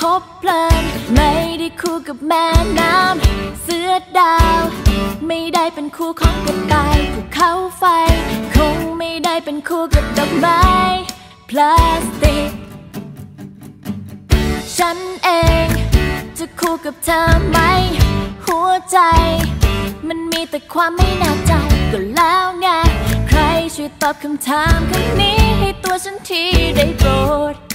คบเพลิน ไม่ได้คู่กับแม่น้ำเสือดาว ไม่ได้เป็นคู่ของกระต่ายภูเขาไฟ คงไม่ได้เป็นคู่กับดอกไม้พลาสติก ฉันเอง จะคู่กับเธอไหม หัวใจ มันมีแต่ความไม่น่าใจก็แล้วไง ใครช่วยตอบคำถามคำนี้ให้ตัวฉันทีได้โปรด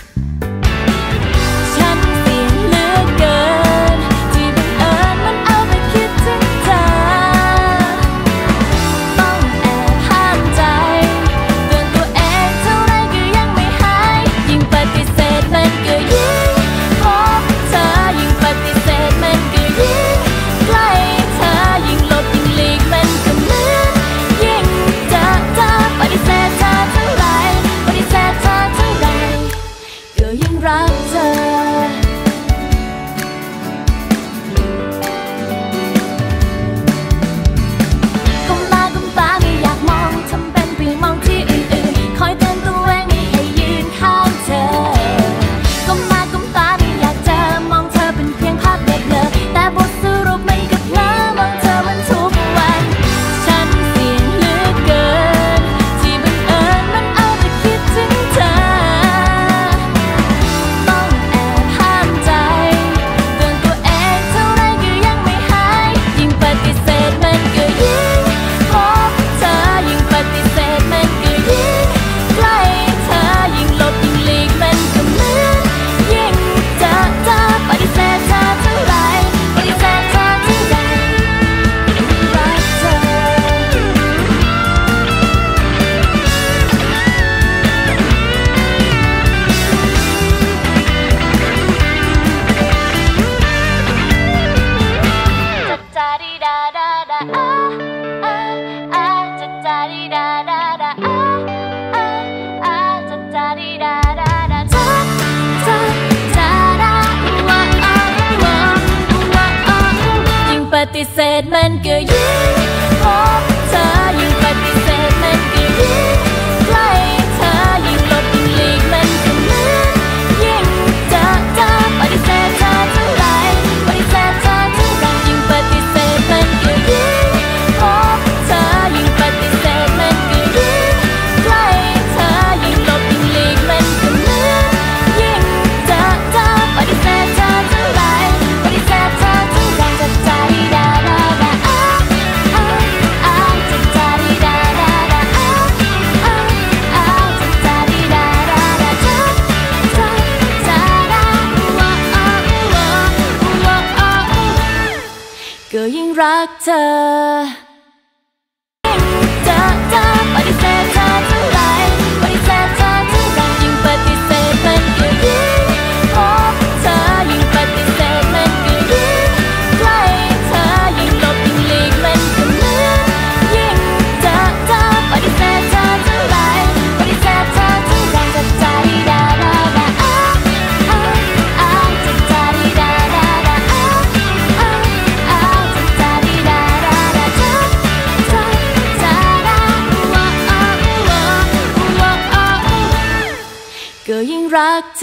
เศษมันก็เยอะ รักเธอ Rock.